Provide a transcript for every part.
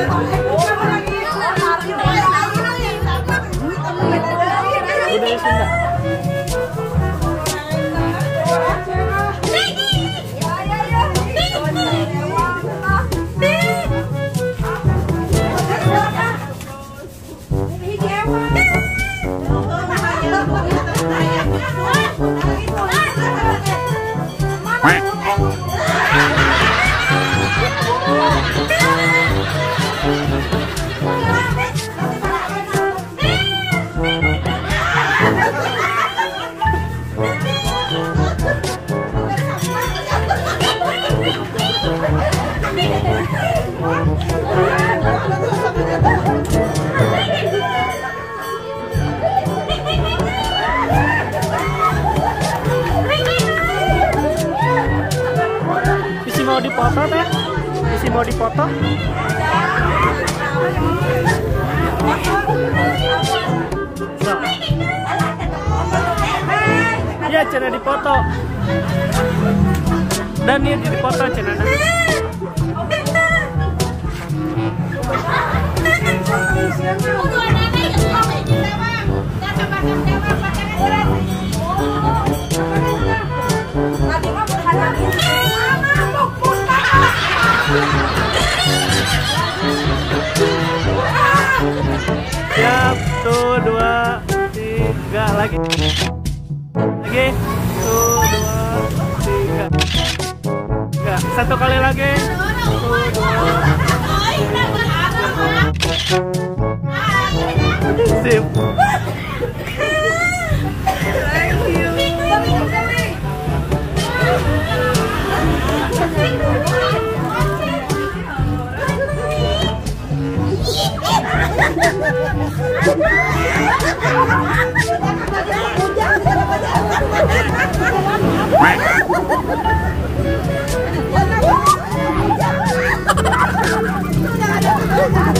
Oh, Isi mau dipoto teh? Isi mau dipoto? So. Iya, cina dipoto. Dan ini dipoto cina. Siap, tuh dua, tiga lagi. Lagi, tuh dua, tiga. Tiga. Satu kali lagi. Tuh dua. Sip. Jangan ada, jangan ada.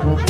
Mm-hmm.